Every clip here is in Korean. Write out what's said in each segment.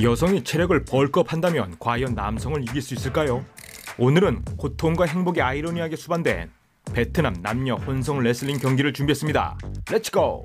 여성이 체력을 bulk up 한다면 과연 남성을 이길 수 있을까요? 오늘은 고통과 행복이 아이러니하게 수반된 베트남 남녀 혼성 레슬링 경기를 준비했습니다. Let's go!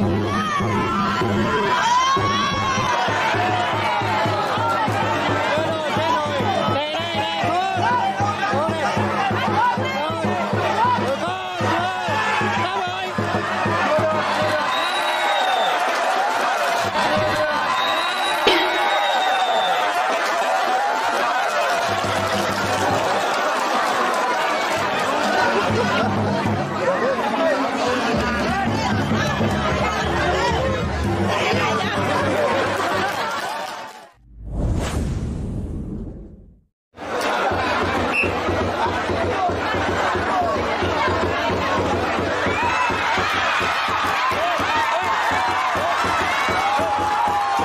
やった!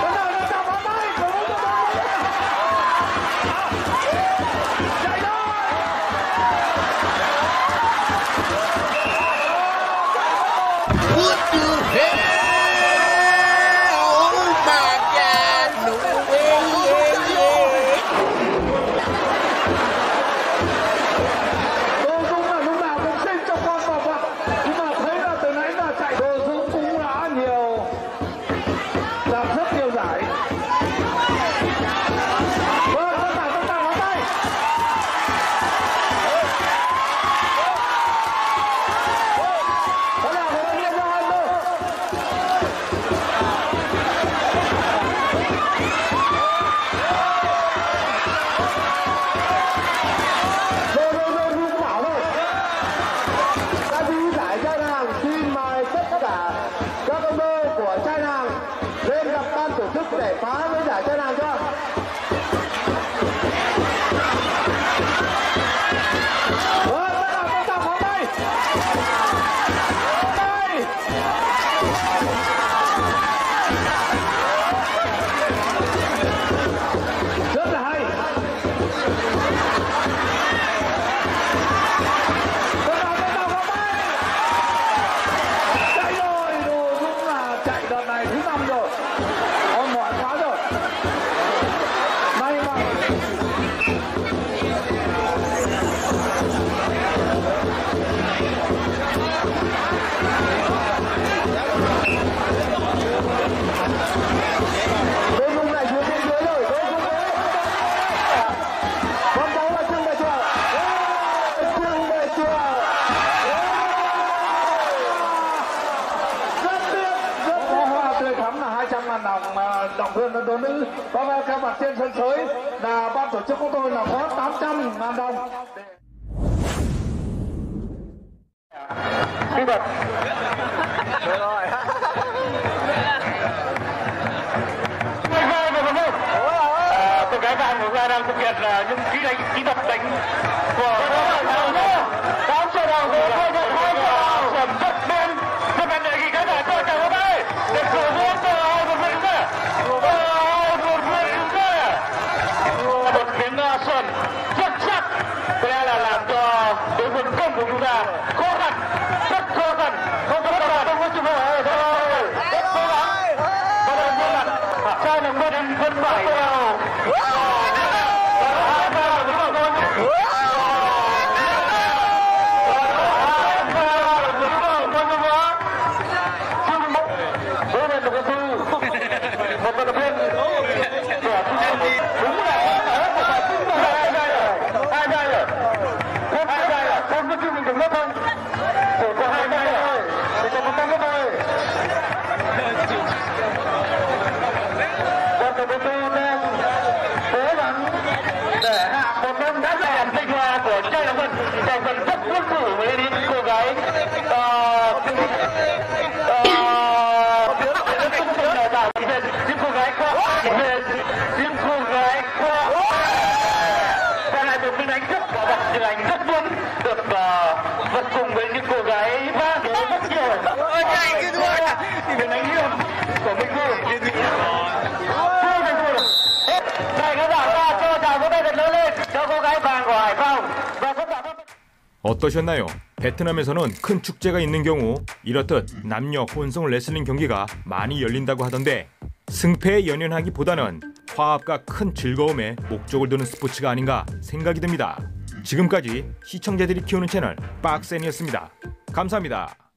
no, no, no. huyện đoàn đồ nữ. Và theo mặt trên sân khấu, là ban tổ chức của tôi là có 800 ngàn đồng. Khi bật Được rồi. À, cô gái vàng của ta đang thực hiện à, những kỹ thuật đánh lo que 어떠셨나요? 베트남에서는 큰 축제가 있는 경우 이렇듯 남녀 혼성 레슬링 경기가 많이 열린다고 하던데 승패에 연연하기보다는 화합과 큰 즐거움에 목적을 두는 스포츠가 아닌가 생각이 듭니다. 지금까지 시청자들이 키우는 채널 빡센이었습니다. 감사합니다.